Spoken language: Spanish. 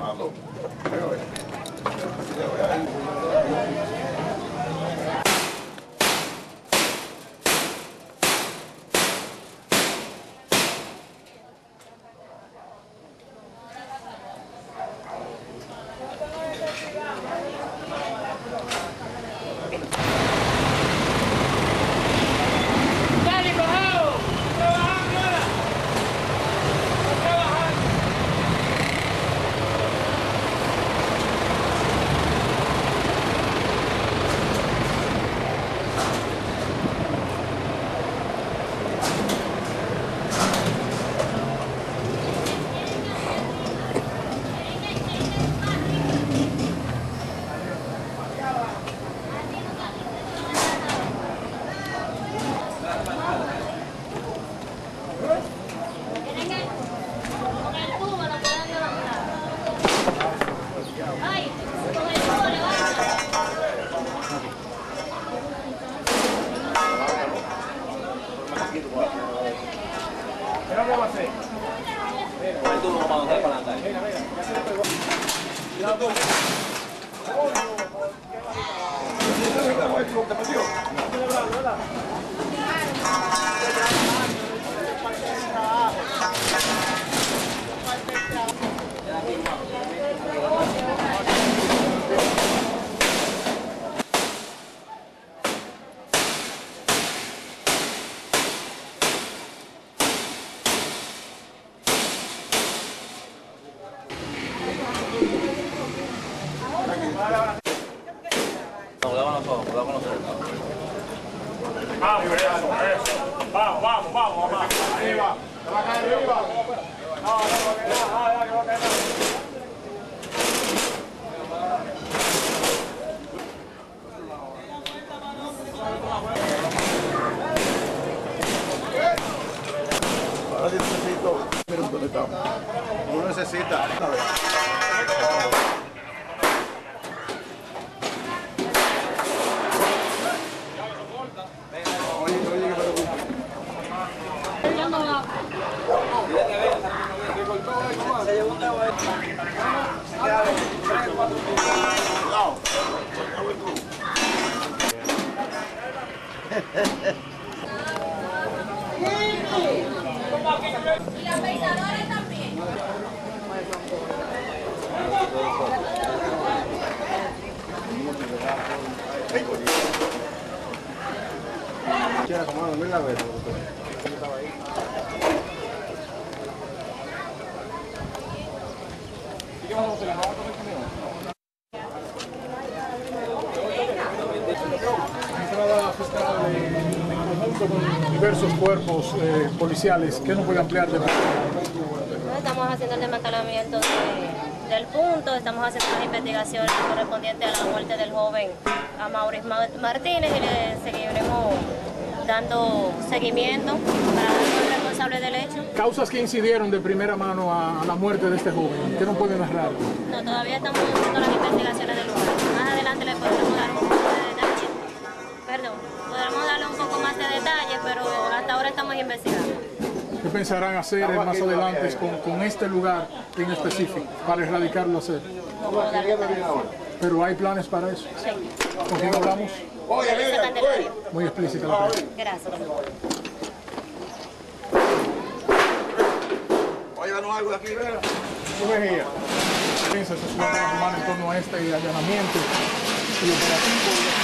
Alô. Mira, mira. Vamos, vamos, vamos, vamos. Arriba, arriba. No, no, que no, no, que no. Ahora sí necesito. Mira dónde estamos. Uno necesita. Oye, Y la peinadora también. Quiera, comando, mira a ver. entrada fiscal en conjunto diversos cuerpos eh, policiales que no puede ampliar de Estamos haciendo el desmantelamiento de- del punto, estamos haciendo las investigaciones correspondientes a la muerte del joven a Maurice Ma- Martínez y le seguiremos dando seguimiento para el responsable del hecho. causas que incidieron de primera mano a, a la muerte de este joven, que no pueden narrar. No, todavía estamos haciendo las investigaciones del lugar. Más adelante le podremos dar un poco de detalle. Perdón, podremos darle un poco más de detalle, pero hasta ahora estamos investigando. ¿Qué pensarán hacer más adelante con, con este lugar en específico para erradicarlo hacer? No dar detalles. Pero hay planes para eso. Sí. ¿Con quién hablamos? Muy explícita la pregunta. Gracias. Óiganos algo de aquí, ¿verdad? ¿Qué veía? Piensa, se suele en torno a este allanamiento y operativo